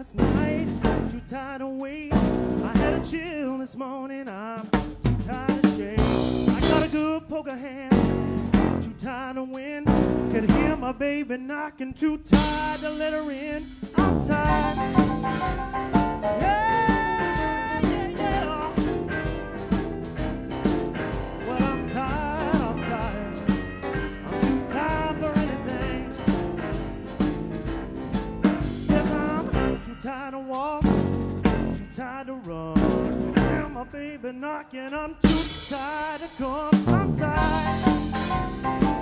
last night, I'm too tired to wait. I had a chill this morning, I'm too tired to shake. I got a good poker hand, too tired to win. Could hear my baby knocking, too tired to let her in. I'm tired. Baby knocking, I'm too tired to come. I'm tired.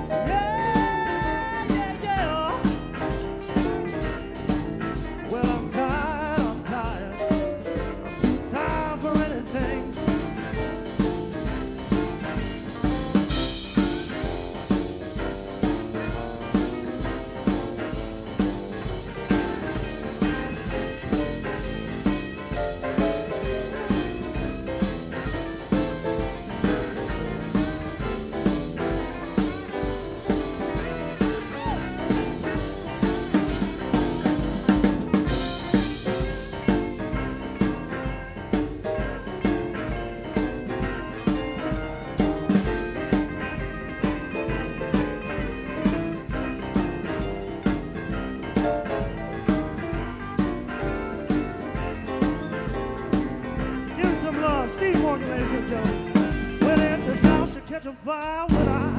Catch a fire, would I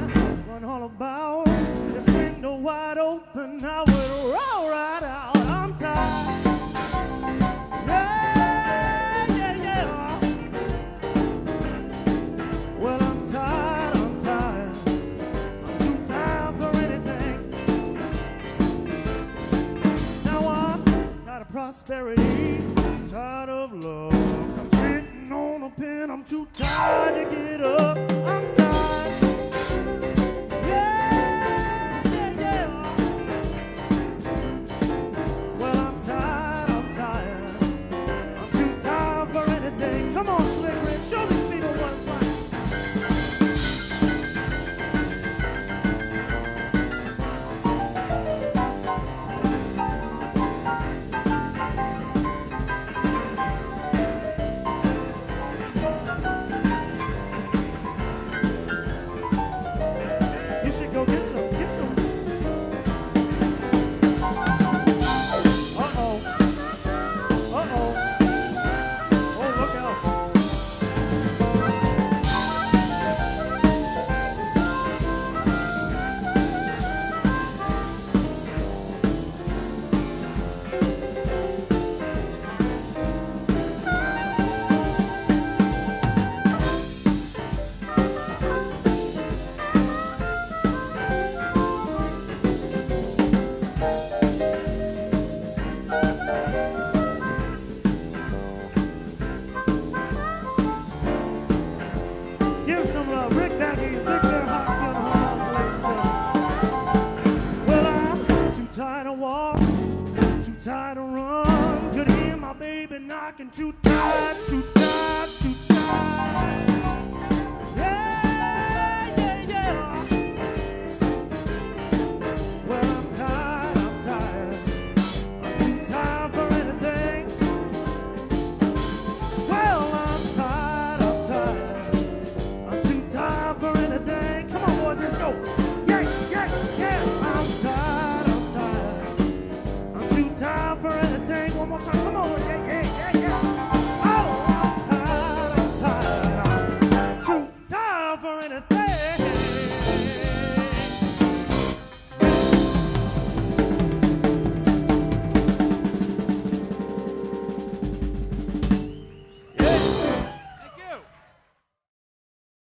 run all about? This window wide open, I would roll right out. I'm tired. Yeah, yeah, yeah. Well, I'm tired, I'm tired. I'm too tired for anything. Now I'm tired of prosperity, tired of love. I'm sitting on a pen, I'm too tired to get up. Tired to run. Could hear my baby knocking, too tired, too tired, too tired.